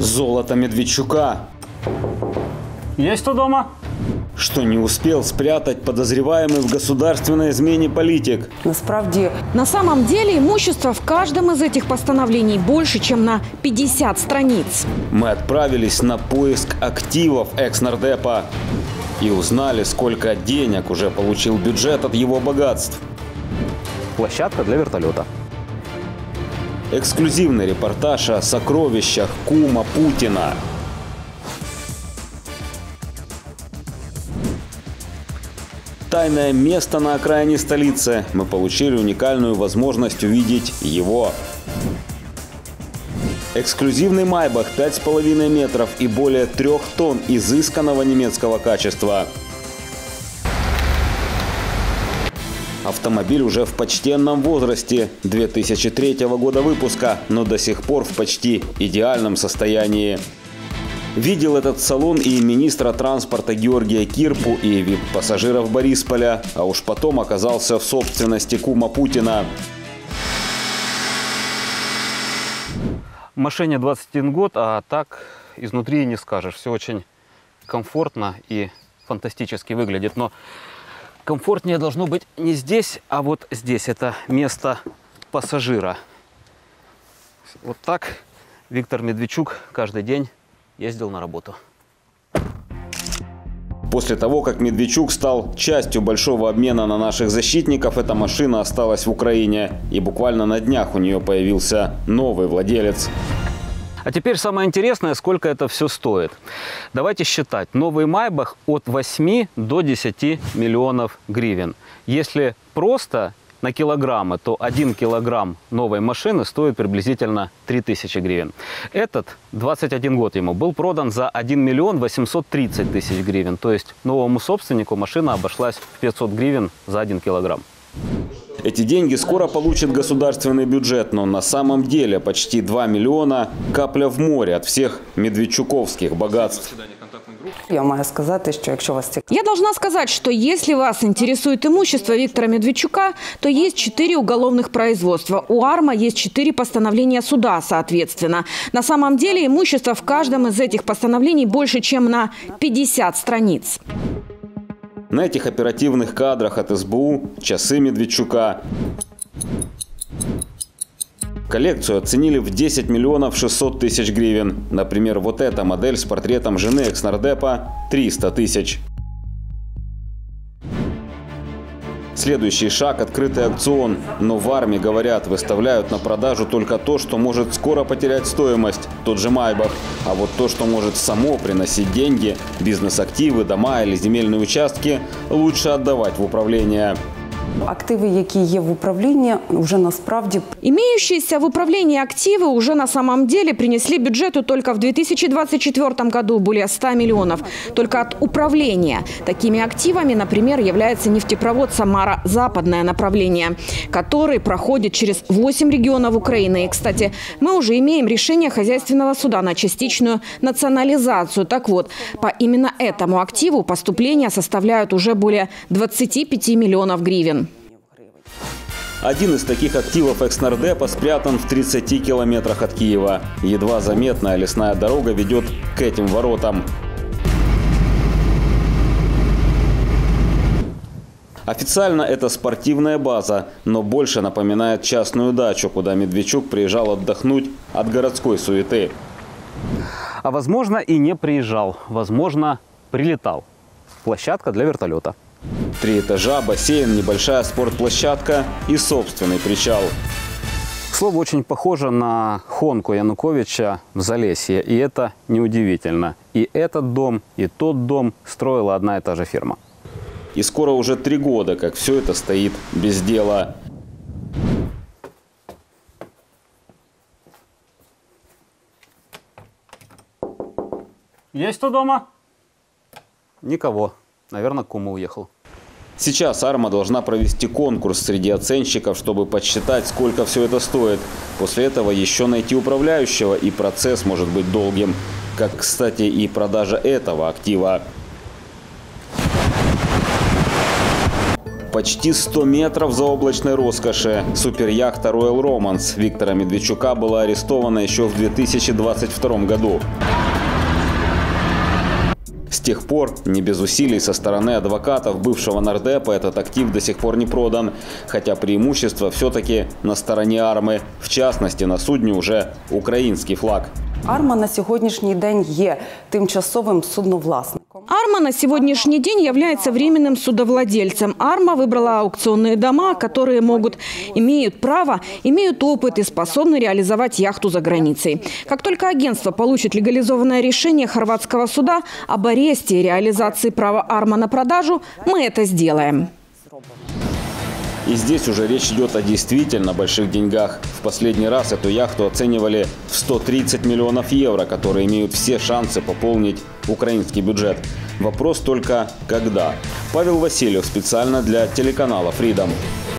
Золото Медведчука, Есть кто дома? что не успел спрятать подозреваемый в государственной измене политик. Насправді На самом деле имущество в каждом из этих постановлений больше, чем на 50 страниц. Мы отправились на поиск активов экс-нардепа и узнали, сколько денег уже получил бюджет от его богатств. Площадка для вертолета. Эксклюзивный репортаж о сокровищах кума Путина. Тайное место на окраине столицы. Мы получили уникальную возможность увидеть его. Эксклюзивный Майбах 5,5 метров и более трех тонн изысканного немецкого качества. Автомобиль уже в почтенном возрасте 2003 года выпуска, но до сих пор в почти идеальном состоянии. Видел этот салон и министра транспорта Георгия Кирпу, и вип-пассажиров Борисполя, а уж потом оказался в собственности кума Путина. Машине 21 год, а так изнутри не скажешь. Все очень комфортно и фантастически выглядит. Но комфортнее должно быть не здесь, а вот здесь. Это место пассажира. Вот так Виктор Медведчук каждый день ездил на работу. После того, как Медведчук стал частью большого обмена на наших защитников, эта машина осталась в Украине. И буквально на днях у нее появился новый владелец. А теперь самое интересное, сколько это все стоит. Давайте считать. Новый Майбах от 8 до 10 миллионов гривен. Если просто на килограммы, то 1 килограмм новой машины стоит приблизительно 3000 гривен. Этот, 21 год ему, был продан за 1 миллион 830 тысяч гривен. То есть новому собственнику машина обошлась в 500 гривен за 1 килограмм. Эти деньги скоро получит государственный бюджет, но на самом деле почти 2 миллиона – капля в море от всех медведчуковских богатств. я маю сказати, що якщо вас цікавить, Я должна сказать, что если вас интересует имущество Виктора Медведчука, то есть четыре уголовных производства. У АРМА есть четыре постановления суда, соответственно. На самом деле имущество в каждом из этих постановлений больше, чем на 50 страниц. На этих оперативных кадрах от СБУ часы Медведчука. Коллекцию оценили в 10 миллионов 600 тысяч гривен. Например, вот эта модель с портретом жены экс-нардепа – 300 тысяч. Следующий шаг – открытый аукцион. Но в армии, говорят, выставляют на продажу только то, что может скоро потерять стоимость, тот же Майбах. А вот то, что может само приносить деньги, бизнес-активы, дома или земельные участки, лучше отдавать в управление. активи, які є в управлінні, вже насправді Имеющиеся в управлении активы уже на самом деле принесли бюджету только в 2024 году более 100 миллионов. Только от управления. Такими активами, например, является нефтепровод «Самара» западное направление, который проходит через 8 регионов Украины. И, кстати, мы уже имеем решение хозяйственного суда на частичную национализацию. Так вот, по именно этому активу поступления составляют уже более 25 миллионов гривен. Один из таких активов экс-нардепа спрятан в 30 километрах от Киева. Едва заметная лесная дорога ведет к этим воротам. Официально это спортивная база, но больше напоминает частную дачу, куда Медведчук приезжал отдохнуть от городской суеты. А возможно и не приезжал, возможно прилетал. Площадка для вертолета. Три этажа, бассейн, небольшая спортплощадка и собственный причал. К слову, очень похоже на Хонку Януковича в Залесье. И это неудивительно. И этот дом, и тот дом строила одна и та же фирма. И скоро уже три года, как все это стоит без дела. Есть кто дома? Никого. Наверное, Кума уехал. Сейчас Арма должна провести конкурс среди оценщиков, чтобы подсчитать, сколько все это стоит. После этого еще найти управляющего, и процесс может быть долгим. Как, кстати, и продажа этого актива. Почти 100 метров заоблачной роскоши. Суперяхта Royal Romance Виктора Медведчука была арестована еще в 2022 году. С тех пор, не без усилий со стороны адвокатов бывшего нардепа, этот актив до сих пор не продан. Хотя преимущество все-таки на стороне армы. В частности, на судне уже украинский флаг. Арма на сьогоднішній день є тимчасовим судновласником. Арма на сегодняшний день является временным судовладельцем. Арма выбрала аукционные дома, которые могут, имеют право, имеют опыт и способны реализовать яхту за границей. Как только агентство получит легализованное решение хорватского суда об аресте и реализации права Арма на продажу, мы это сделаем. И здесь уже речь идет о действительно больших деньгах. В последний раз эту яхту оценивали в 130 миллионов евро, которые имеют все шансы пополнить украинский бюджет. Вопрос только когда. Павел Васильев специально для телеканала Freedom.